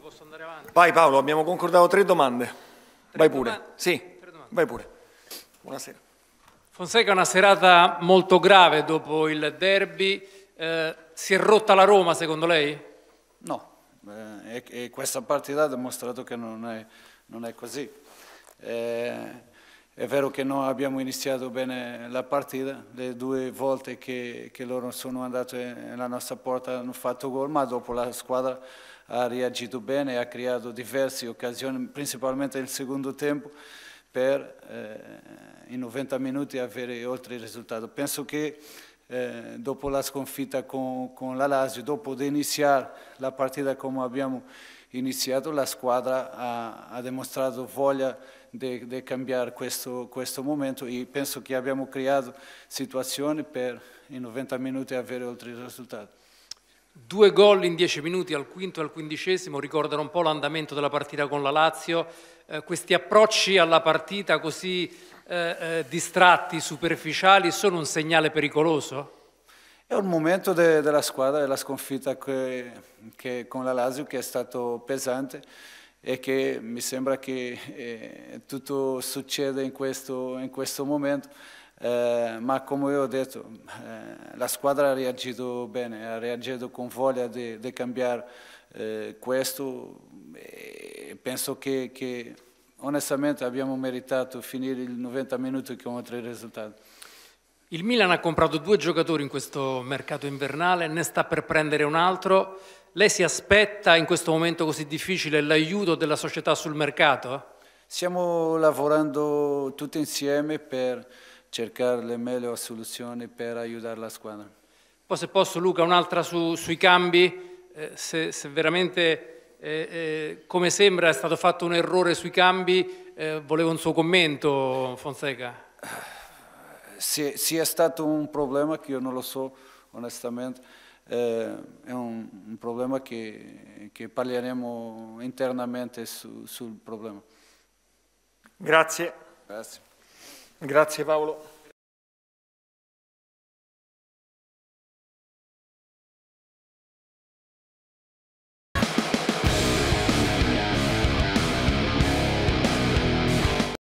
Posso andare avanti? Vai Paolo, abbiamo concordato tre domande. Vai pure. domande? Sì, Tre domande. vai pure. Buonasera. Fonseca, una serata molto grave dopo il derby. Eh, si è rotta la Roma, secondo lei? No, eh, e, e questa partita ha dimostrato che non è, non è così. Eh, è vero che noi abbiamo iniziato bene la partita, le due volte che, che loro sono andati nella nostra porta hanno fatto gol, ma dopo la squadra ha reagito bene e ha creato diverse occasioni, principalmente nel secondo tempo, per eh, in 90 minuti avere oltre il risultato. Penso che eh, dopo la sconfitta con, con la Lazio, dopo di iniziare la partita come abbiamo iniziato, la squadra ha, ha dimostrato voglia di cambiare questo, questo momento e penso che abbiamo creato situazioni per in 90 minuti avere oltre il risultato. Due gol in dieci minuti, al quinto e al quindicesimo, ricordano un po' l'andamento della partita con la Lazio. Eh, questi approcci alla partita così eh, eh, distratti, superficiali, sono un segnale pericoloso? È un momento de, della squadra, della sconfitta che, che con la Lazio che è stato pesante e che mi sembra che eh, tutto succede in questo, in questo momento, eh, ma come ho detto eh, la squadra ha reagito bene, ha reagito con voglia di, di cambiare eh, questo e penso che, che onestamente abbiamo meritato finire il 90 minuti con tre risultati. Il Milan ha comprato due giocatori in questo mercato invernale, ne sta per prendere un altro. Lei si aspetta in questo momento così difficile l'aiuto della società sul mercato? Stiamo lavorando tutti insieme per cercare le meglio soluzioni per aiutare la squadra. Poi se posso Luca un'altra su, sui cambi, eh, se, se, veramente eh, eh, come sembra è stato fatto un errore sui cambi, eh, volevo un suo commento Fonseca. Se, se è stato un problema che io non lo so onestamente, eh, è un, un problema che, che, parleremo internamente su, sul problema. Grazie. Grazie. Grazie Paolo.